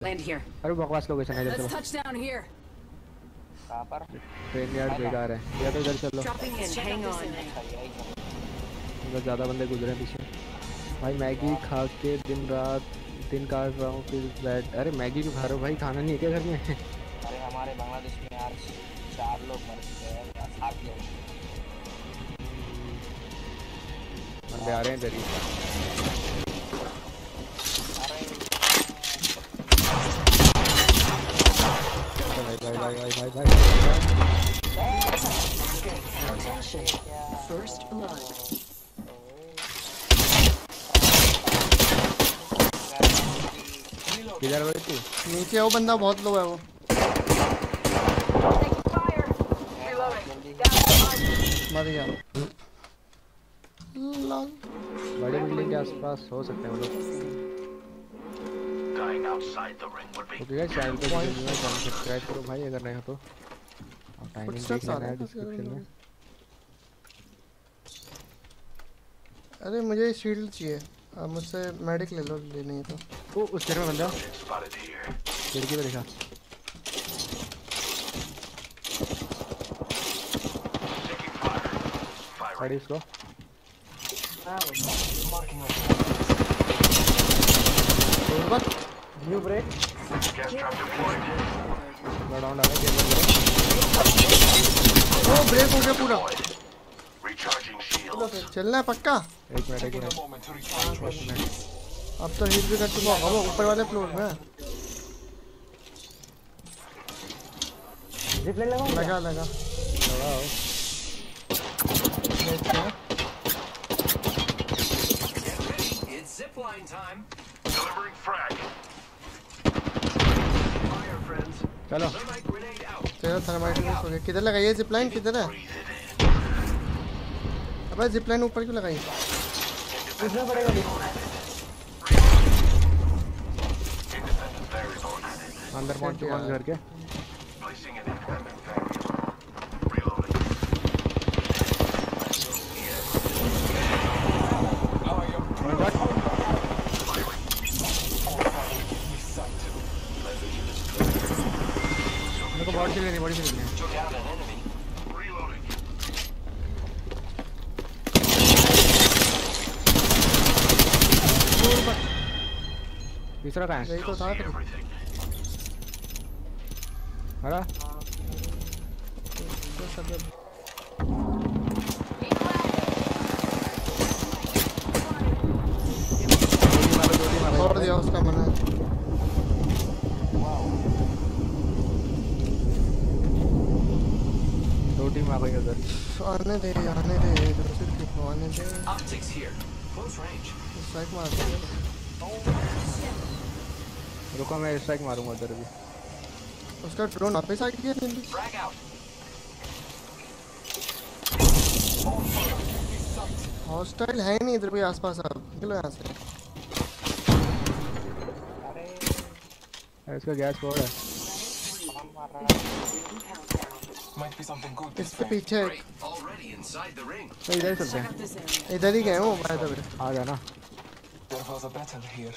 Land here. अरे बकवास location है इधर Let's चलो touch down here. कहाँ पर? ट्रेन यार्ड बेकार है। या तो इधर चलो। Dropping in. Hang on. उधर ज़्यादा बंदे गुजरे हैं पीछे। भाई मैगी खा के दिन रात दिन काट रहा हूँ फिर बैठ। अरे मैगी क्यों खा रहे हो भाई? खाना नहीं है क्या घर में? अरे हमारे बांग्लादेश में यार चार लोग मर चुके हैं सात लोग। बंदे आ रहे हैं इधर ही। भाई भाई भाई First blood. किधर भाई तू नीचे वो बंदा बहुत लो है वो मर गया बड़ी बिल्डिंग के आसपास हो सकते हैं वो लोग Dying outside the ring would be okay guys channel को सब्सक्राइब करो भाई अगर नहीं हो तो। और टाइमिंग देख लेना है डिस्क्रिप्शन में। अरे मुझे शील्ड चाहिए। अब मुझसे मेडिक ले लो ले नहीं तो। ओ उस घर में बंदा. खिड़की पे देखा. गाड़ी उसको न्यू ब्रेक आ गया गेम ओ ब्रेक हो गया पूरा. चलना है पक्का एक मिनट एक मिनट. अब तो हिट भी कर चुका होगा वो ऊपर वाले फ्लोर में लगा लगा हैं It's zipline time. Delivering frag. चलो। चलो थर्मा किधर लगाइए जिप लाइन किधर है? अब जिप ऊपर क्यों लगाई? अंदर पहुँच गया। घर के। को बॉडी से लेनी बॉडी से लेनी है Took out an enemy. Reloading. तीसरा कहाँ है यही तो था See फिर everything. हरा टीम आ गई उधर आने दे आने दे दूसरे की को आने दे Optics here. Close range. Strike मार रुको मैं स्ट्राइक मारूँगा उधर भी। उसका ड्रोन वापस आ गया जल्दी Frag out. हॉस्टाइल है नहीं इधर कोई आसपास अब निकलो यहाँ से। अरे इसका गैस फोड़ है। Might be something good. इसके पीछे. Already inside the ring. तो इधर चलते हैं This. इधर ही गए हो बाय द वे आ जा ना There was a battle here.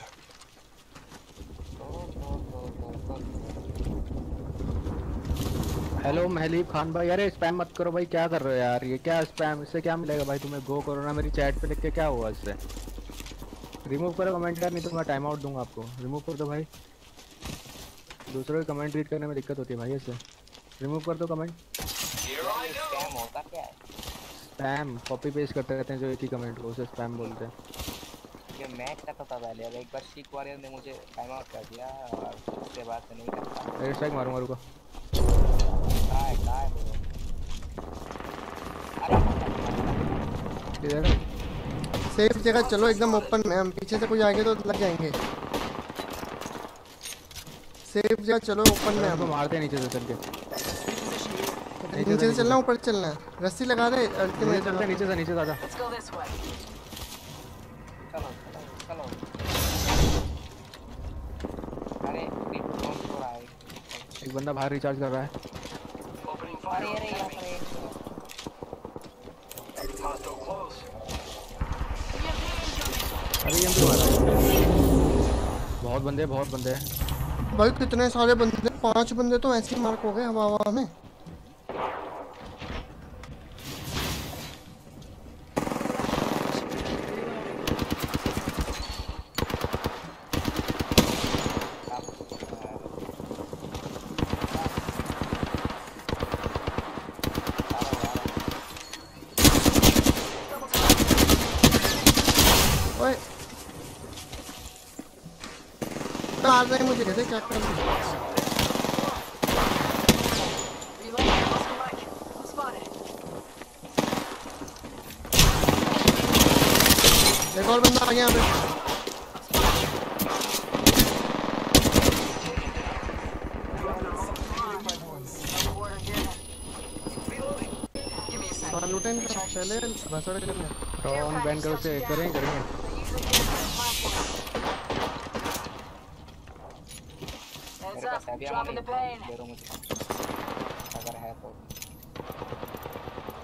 Hello Mahlib Khan भाई अरे स्पैम मत करो भाई. क्या कर रहे हो यार? ये क्या स्पैम इससे क्या मिलेगा भाई तुम्हें? गो करो ना मेरी चैट पे लिख के क्या हुआ इससे? रिमूव करो कमेंट यार नहीं तो मैं टाइम आउट दूँगा आपको. रिमूव कर दो भाई. दूसरों के कमेंट रीड करने में दिक्कत होती है भाई इससे रिमूव कर दो कमेंट. स्कैम होता क्या है स्पैम कॉपी पेस्ट करते रहते हैं जो एक ही कमेंट को उसे स्पैम बोलते हैं. ये मैच करता था पहले अब एक बार शिक वॉरियर ने मुझे टाइम आउट कर दिया और उसके बाद से नहीं करता। एयर स्ट्राइक मारूँगा रुको वो? अरे इधर. सेफ़ जगह चलो एकदम ओपन में हम पीछे से कोई आएँगे तो लग जाएँगे। सेफ़ जगह चलो ओपन में हमको हम। मारते हैं नीचे से चल के. नीचे से चलना ऊपर चलना है। रस्सी लगा दे नीचे अल्टीमेट चलते नीचे से नीचे दादा. चलो चलो अरे है। एक बंदा बाहर रिचार्ज कर रहा है। अरे है। बहुत बंदे बहुत बंदे। हैं भाई कितने सारे बंदे पाँच बंदे तो ऐसे ही मार्क हो गए हवा हवा में ओए मार रहे हैं मुझे कैसे क्या कर रहे Lost my mic. I'm spotted. एक और बंदा आ गया यहाँ पे लूटें पहले भसड़ कर ले ऑन बैन करो करें करेंगे Heads मेरे up. पास हैवी Dropping the pain. दे दो मुझे अगर है तो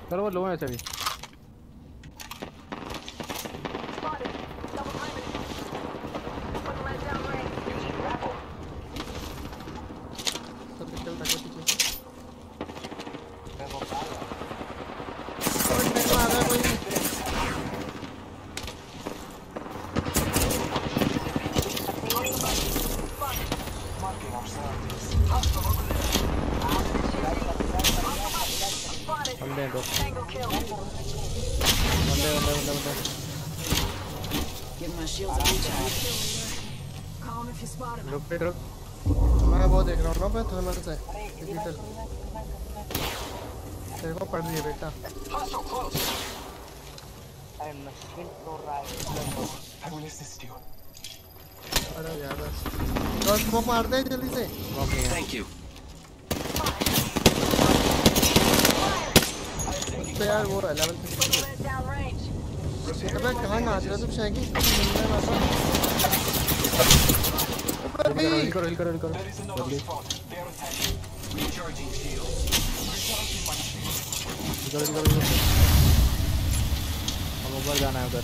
सर वो लो है सभी बंदे हैं दो Tango kill. बंदे बंदे बंदे बंदे Give my shields a recharge. Call him if you spot him. रुक पे रुक मैं वो देख रहा हूँ ना मैं थर्मल से डिजिटल तेरे को पड़ रही है बेटा अरे मशीन तोड़ रहा है I will assist you. अरे यार बस तो स्मोक मार दे जल्दी से स्मोक नहीं है Thank you. तो यार वो है लेवल. अबे कहाँ नाच रहा तू शैगी ऊपर भी हिल करो हिल करो हिल करो करो करो करो हम ऊपर जाना है उधर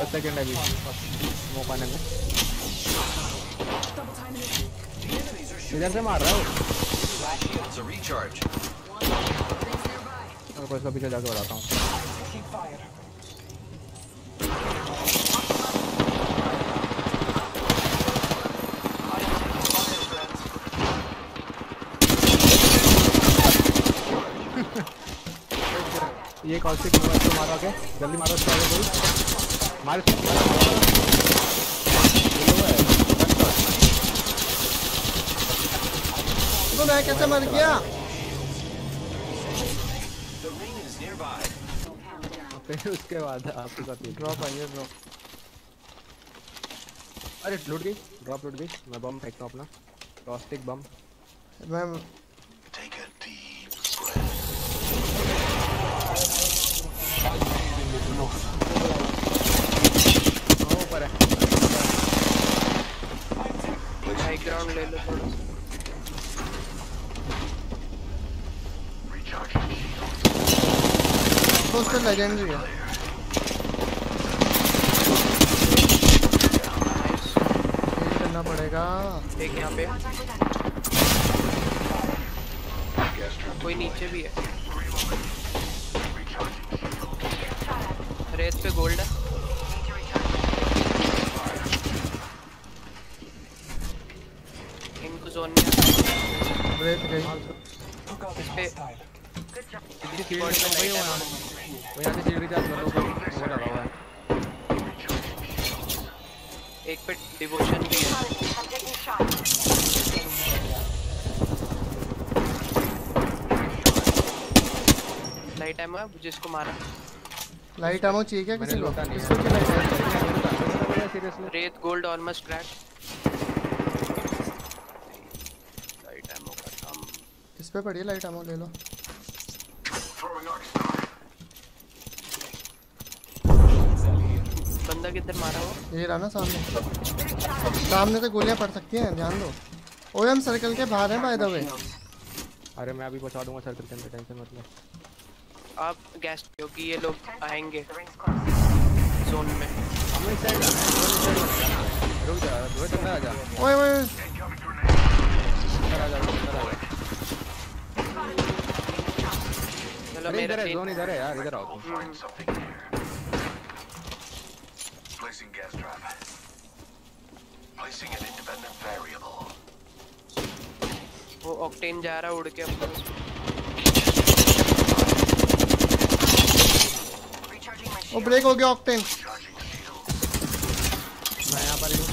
दस सेकेंड है अभी स्मोक आने में. इधर से मार रहा है को इसका पीछे जाके बताता हूँ Taking fire. ये कॉस्टिक इसको मारो आगे जल्दी मारो इसको आगे कोई मार इसको। ये मैं कैसे मर गया फिर उसके बाद आपके साथ ड्रॉप आई है। ड्रॉप अरे लूट गई। ड्रॉप लूट गई। मैं बम फेंकता हूँ अपना। कॉस्टिक बम मैं ऊपर है। हाई ग्राउंड ले लो थोड़ा सा। लेजेंडरी है। करना पड़ेगा। एक यहाँ पे। कोई नीचे भी है. रेस पे गोल्ड है। इनको जोन में। ब्रेक गई। इस पे हो वो यहाँ से शील्ड रिचार्ज कर लो वो वो लगा हुआ है। एक पे डिवोशन भी है. लाइट एमो है जिसको मारा। लाइट आमो चाहिए क्या किसी को? किसको चाहिए? लाइट सीरियसली रेत gold almost crack light ammo का काम। इस पे पड़ी है लाइट आमो ले लो। बंदा किधर मारा वो? ये रहा ना सामने। सामने से गोलियाँ पड़ सकती हैं ध्यान दो। ओए हम सर्कल के बाहर हैं बाय द वे अरे मैं अभी पहुँचा दूँगा सर्कल के अंदर टेंशन मत लो। आप गैस क्योंकि ये लोग आएँगे. जोन में। हमें इस साइड है है रुक जा रोहित अंदर आ जा। ओए ओए आ जा जा। चलो मेरा है जोन इधर है यार इधर आओ तुम Find something here. Placing gas trap. Placing an independent variable. वो ऑक्टेन जा रहा है उड़ के अपने shield. ब्रेक हो गया ऑक्टेन. मैं यहाँ पर ही हूँ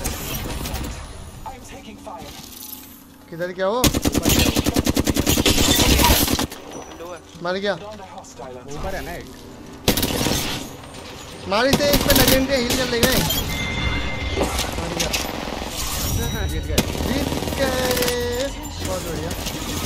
fire. किधर क्या वो है मर गया. ऊपर है ना एक मारी से एक पे लेजेंडरी हिल कर ले गए। जीत गए। जीत गए। बहुत बढ़िया।